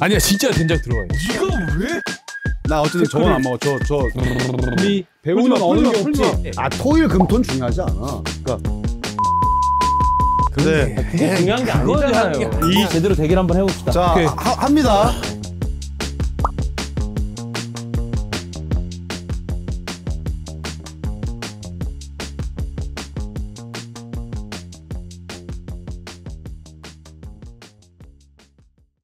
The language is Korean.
아니야 진짜 된장 들어가요. 나 어쨌든 저건 안 먹어. 저 저 우리 배우는 어느 게 없지. 아 토일 금토는 중요하지 않아. 그니까 근데 네. 그게 중요한 게 아니잖아요. 이 제대로 대결 한번 해봅시다. 자 오케이. 하, 합니다.